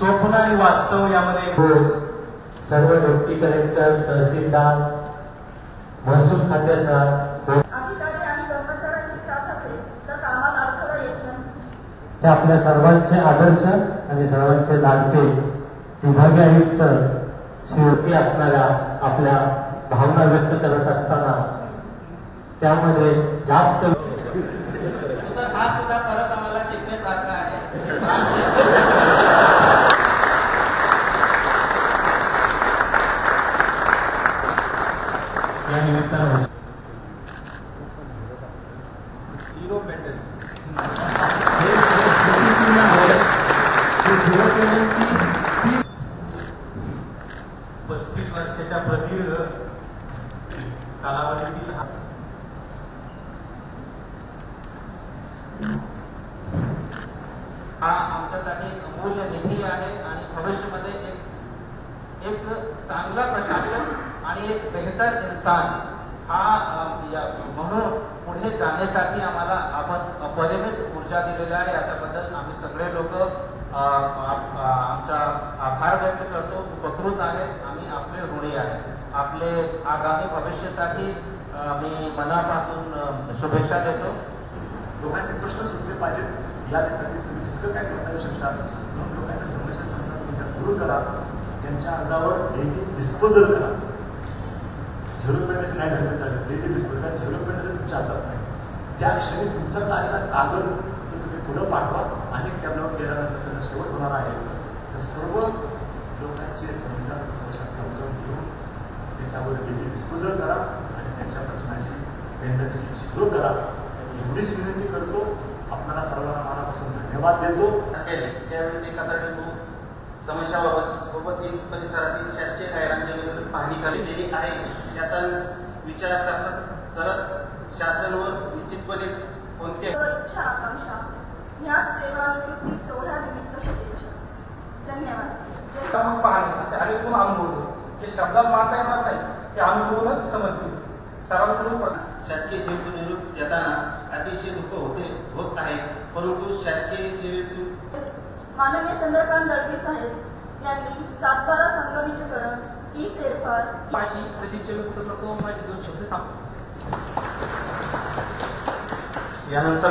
स्वप्न आणि वास्तव यामध्ये सर्व डेप्टी कलेक्टर तहसीलदार महसूल खात्याचा आपल्या सर्वांचे आदर्श आणि सर्वांचे लाडके विभागीय आयुक्त श्रीवती असणाऱ्या आपल्या भावना व्यक्त करत असताना त्यामध्ये जास्त सर हा सुद्धा परत आम्हाला शिकण्यासारखा आहे या निमित्तानं झिरो पेटन्स पस्तीस वर्षाच्या प्रदीर्घ कालावधीतील हा हा आमच्यासाठी एक अमूल्य निधी आहे आणि भविष्यामध्ये एक एक चांगला प्रशासन आणि एक बेहतर इन्सान हा या- म्हणून पुढे जाण्यासाठी आम्हाला आपण परिमित ऊर्जा दिलेली आहे. याच्याबद्दल आम्ही सगळे लोक आमचा आभार व्यक्त करतो. उपकृत आहेत आम्ही आपले ऋणी आहेत आपले आगामी भविष्यासाठी मी मनापासून शुभेच्छा देतो. लोकांचे प्रश्न सुटले पाहिजेत. यासाठी तुम्ही जितकं काय करता येऊ शकता म्हणून लोकांच्या समस्या समजा दूर करा. त्यांच्या अर्जावर डेली डिस्पोजल करा. झिरोपेंडन्स नाही झालं चालेल डेली डिस्पोजल डेव्हलपमेंट जर तुमच्या हातात नाही त्या क्षणी तुमचा आलेला कागद तो तुम्ही पुढं पाठवा आणि डेव्हलप केल्यानंतर त्याचा शेवट होणार आहे तर सर्व लोकांचे समजा समस्या समजावून घेऊन त्याच्यावर डेली डिस्पोजल करा आणि त्यांच्या प्रश्नाची पेंडन्सी झिरो करा एवढीच विनंती करतो आपल्याला सर्वांना मनापासून धन्यवाद देतो त्यावेळी ते कचरा समस्याबाबत सोबत परिसरातील शासकीय कायद्यांच्या विरोधात पाहणी केलेली आहे याचा विचार करत करत शासन व निश्चितपणे कोणते सर्व इच्छा आकांक्षा. या सेवानिवृत्ती सोहळ्यानिमित्त शुभेच्छा. धन्यवाद. जय मग पाहणे असे अनेक गुण अनुभवले जे शब्दात मानता येणार नाही ते अनुभवूनच समजतील सरांकडून प्र- शासकीय सेवेतून निवृत्त देताना अतिशय दुःख होते होत आहे. परंतु शासकीय सेवेतून माननीय चंद्रकांत दळवी साहेब यांनी सातबारा संगणकीकरण ई फेरफार पाशी सदीचे व्यक्त करतो माझे दोन शब्द थांबतो यानंतर